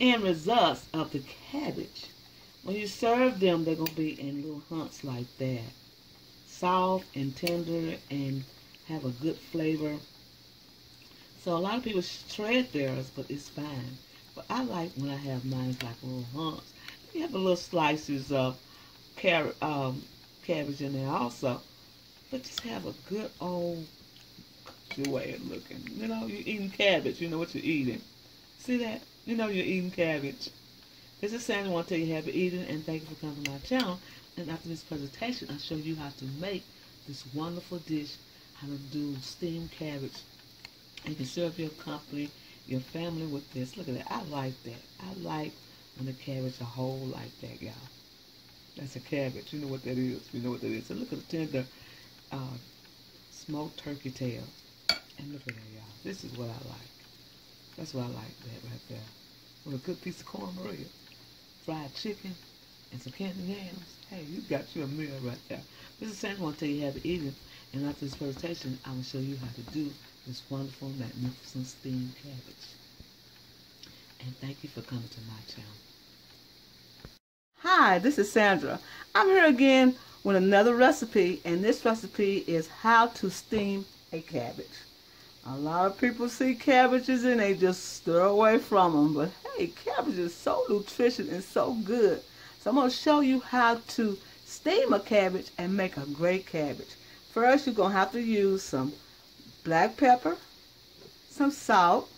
end results of the cabbage. When you serve them, they're going to be in little hunks like that. Soft and tender and have a good flavor. So a lot of people shred theirs, but it's fine. But I like when I have mine like little hunks. You have a little slices of carrot, um, cabbage in there also. But just have a good old way of looking. You know, you're eating cabbage. You know what you're eating. See that? You know you're eating cabbage. This is Sandra. I want to tell you happy eating and thank you for coming to my channel. And after this presentation, I'll show you how to make this wonderful dish, how to do steamed cabbage. You can serve your company, your family with this. Look at that. I like that. I like when the cabbage a whole like that, y'all. That's a cabbage. You know what that is. You know what that is. So look at the tender uh, smoked turkey tail. And look at that, y'all. This is what I like. That's what I like that right there. With a good piece of cornbread, fried chicken, and some candy yams. Hey, you got you a meal right there. Is Sandra. To tell you how to eat it. And after this presentation, I will show you how to do this wonderful, magnificent steamed cabbage. And thank you for coming to my channel. Hi, this is Sandra. I'm here again with another recipe, and this recipe is how to steam a cabbage. A lot of people see cabbages and they just stir away from them, but hey, cabbage is so nutritious and so good. So I'm going to show you how to steam a cabbage and make a great cabbage. First, you're going to have to use some black pepper, some salt.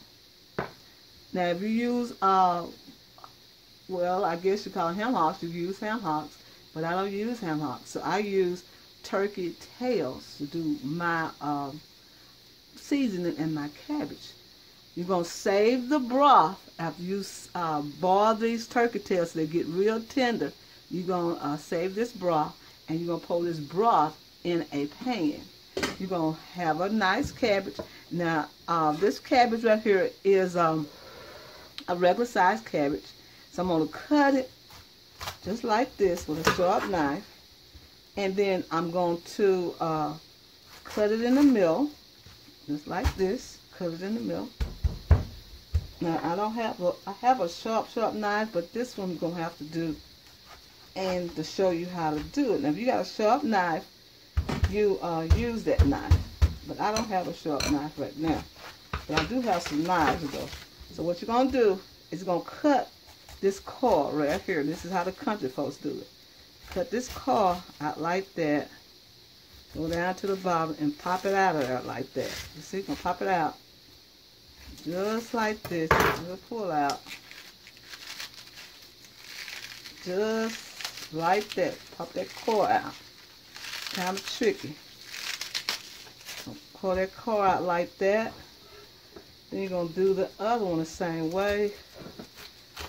Now, if you use, uh, well, I guess you call it ham hocks, you use ham hocks, but I don't use ham hocks. So I use turkey tails to do my uh, seasoning in my cabbage. You're going to save the broth after you uh, boil these turkey tails so they get real tender. You're going to uh, save this broth and you're going to pour this broth in a pan. You're going to have a nice cabbage. Now, uh, this cabbage right here is um, a regular sized cabbage. So I'm going to cut it just like this with a sharp knife. And then I'm going to uh, cut it in the middle, just like this. Cut it in the middle. Now I don't have a, I have a sharp, sharp knife, but this one I'm to have to do and to show you how to do it. Now if you got a sharp knife, you uh, use that knife. But I don't have a sharp knife right now. But I do have some knives though. So what you're to do is to cut this core right here. This is how the country folks do it. Cut this core out like that. Go down to the bottom and pop it out of there like that. You see, you can pop it out. Just like this. Just pull out. Just like that. Pop that core out. Kind of tricky. Pull that core out like that. Then you're going to do the other one the same way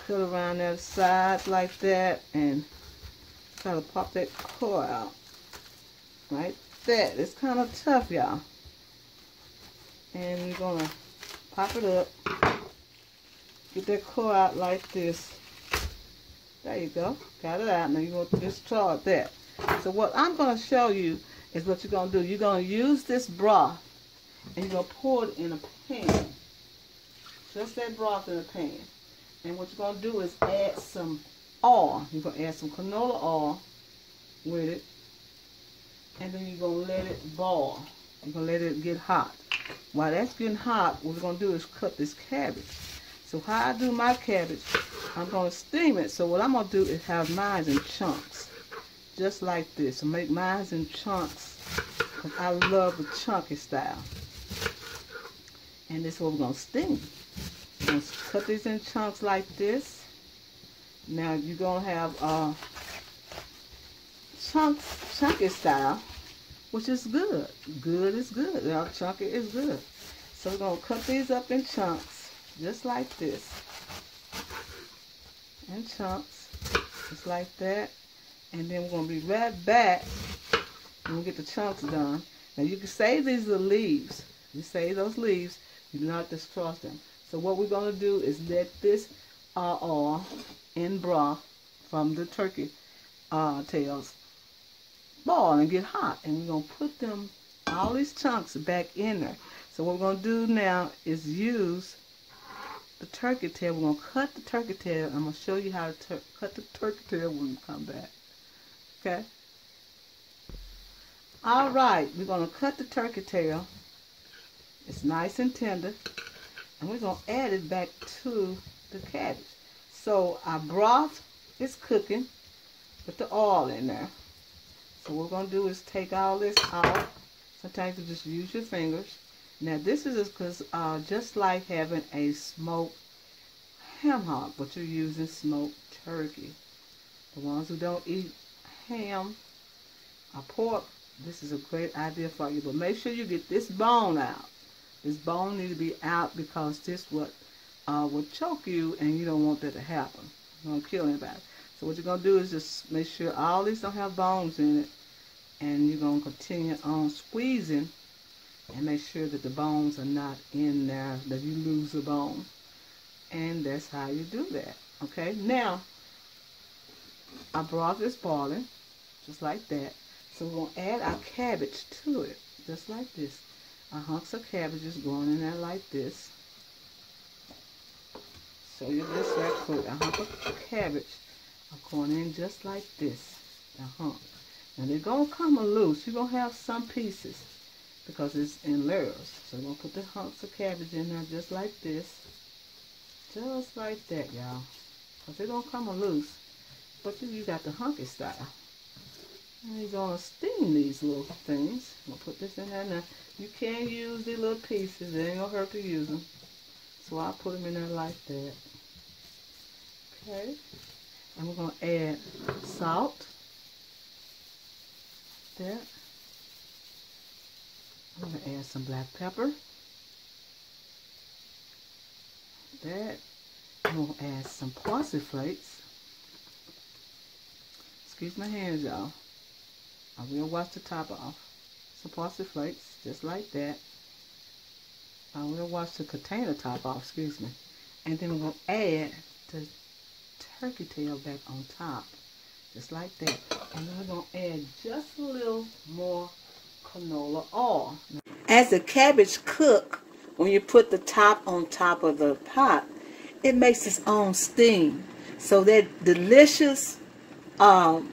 cut around that side like that and try to pop that core out. Like that. It's kind of tough, y'all. And you're going to pop it up. Get that core out like this. There you go. Got it out. Now you're going to discard that. So what I'm going to show you is what you're going to do. You're going to use this broth and you're going to pour it in a pan. Just that broth in a pan. And what you're going to do is add some oil. You're going to add some canola oil with it. And then you're going to let it boil. You're going to let it get hot. While that's getting hot, what we're going to do is cut this cabbage. So how I do my cabbage, I'm going to steam it. So what I'm going to do is have mine in chunks. Just like this. Make mine in chunks. Because I love the chunky style. And this is what we're going to steam. And cut these in chunks like this. Now you're going to have uh, chunks, chunky style, which is good. Good is good. Now chunky is good. So we're going to cut these up in chunks, just like this. In chunks, just like that. And then we're going to be right back when we get the chunks done. Now you can save these little leaves. You save those leaves. You do not destroy them. So what we're going to do is let this uh, oil in broth from the turkey uh, tails boil and get hot. And we're going to put them, all these chunks back in there. So what we're going to do now is use the turkey tail. We're going to cut the turkey tail. I'm going to show you how to cut the turkey tail when we come back. Okay? All right, we're going to cut the turkey tail. It's nice and tender. And we're going to add it back to the cabbage. So our broth is cooking with the oil in there. So what we're going to do is take all this out. Sometimes you just use your fingers. Now this is because uh, just like having a smoked ham hock, but you're using smoked turkey. The ones who don't eat ham or pork, this is a great idea for you. But make sure you get this bone out. This bone needs to be out because this what uh, will choke you and you don't want that to happen. You don't kill anybody. So what you're going to do is just make sure all these don't have bones in it. And you're going to continue on squeezing and make sure that the bones are not in there, that you lose a bone. And that's how you do that. Okay, now, our broth is boiling, just like that. So we're going to add our cabbage to it, just like this. Our hunks of cabbage is going in there like this. So you just right quick. A hunk of cabbage are going in just like this. Hunk. And they're going to come loose. You're going to have some pieces because it's in layers. So we're going to put the hunks of cabbage in there just like this. Just like that, y'all. Because they're going to come loose. But you, you got the hunky style. And you're going to steam these little things. I'm going to put this in there now. You can use the little pieces. It ain't going to hurt to use them. So I'll put them in there like that. Okay. And we're going to add salt. That. I'm going to add some black pepper. That. I'm going to add some parsley flakes. Excuse my hands, y'all. I will wash the top off. Some parsley flakes, just like that. I will wash the container top off, excuse me. And then we're going to add the turkey tail back on top. Just like that. And then we're going to add just a little more canola oil. As the cabbage cook, when you put the top on top of the pot, it makes its own steam. So that delicious um,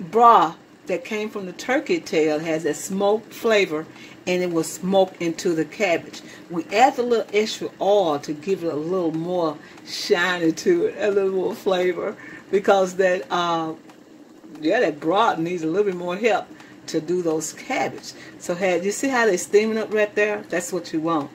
broth that came from the turkey tail has a smoked flavor and it was smoked into the cabbage. We add a little extra oil to give it a little more shiny to it, a little more flavor because that uh, yeah, that broth needs a little bit more help to do those cabbage. So had you see how they're steaming up right there? That's what you want.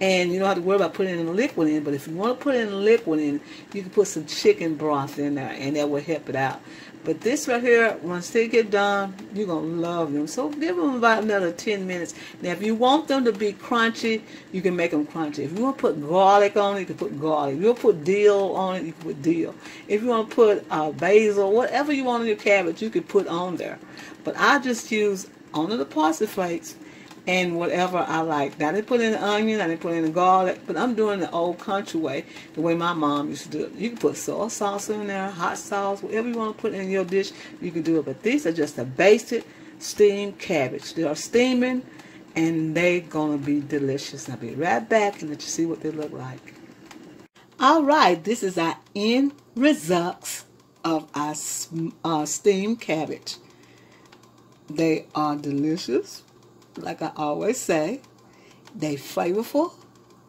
And you don't have to worry about putting in the liquid in, but if you want to put in the liquid in, you can put some chicken broth in there and that will help it out. But this right here, once they get done, you're going to love them. So give them about another 10 minutes. Now, if you want them to be crunchy, you can make them crunchy. If you want to put garlic on it, you can put garlic. If you want to put dill on it, you can put dill. If you want to put uh, basil, whatever you want on your cabbage, you can put on there. But I just use only the parsley flakes and whatever I like. Now, they put in the onion, I didn't put in the garlic, but I'm doing the old country way, the way my mom used to do it. You can put soy sauce in there, hot sauce, whatever you want to put in your dish, you can do it. But these are just a basic steamed cabbage. They are steaming, and they're going to be delicious. I'll be right back and let you see what they look like. All right, this is our end results of our uh, steamed cabbage. They are delicious like I always say, they flavorful.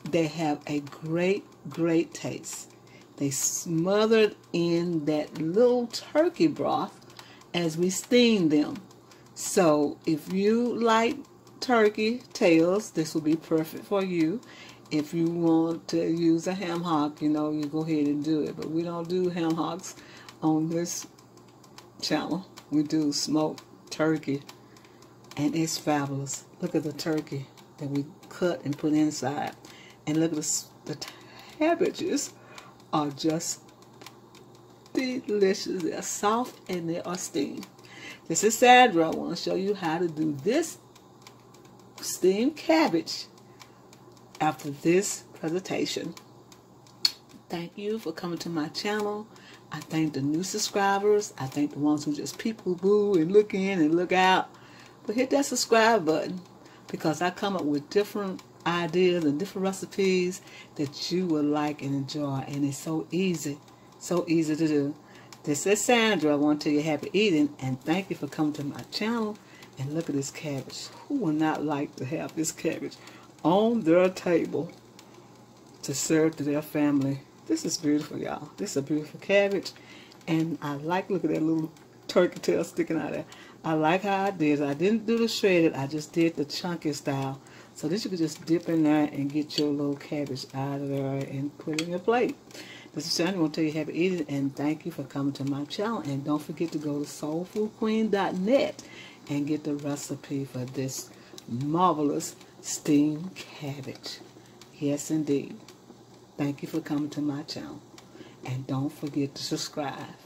They have a great, great taste. They smothered in that little turkey broth as we steam them. So if you like turkey tails, this will be perfect for you. If you want to use a ham hock, you know, you go ahead and do it. But we don't do ham hocks on this channel. We do smoked turkey and it's fabulous. Look at the turkey that we cut and put inside. And look at the, the cabbages are just delicious. They're soft and they are steamed. This is Sandra. I want to show you how to do this steamed cabbage after this presentation. Thank you for coming to my channel. I thank the new subscribers. I thank the ones who just people boo and look in and look out. But hit that subscribe button because I come up with different ideas and different recipes that you will like and enjoy. And it's so easy, so easy to do. This is Sandra. I want to tell you happy eating and thank you for coming to my channel. And look at this cabbage. Who would not like to have this cabbage on their table to serve to their family? This is beautiful, y'all. This is a beautiful cabbage. And I like, look at that little turkey tail sticking out of there. I like how I did it. I didn't do the shredded. I just did the chunky style. So this you could just dip in there and get your little cabbage out of there and put it in your plate. This is Sandra. I want to tell you happy eating and thank you for coming to my channel. And don't forget to go to soulfoodqueen.net and get the recipe for this marvelous steamed cabbage. Yes, indeed. Thank you for coming to my channel. And don't forget to subscribe.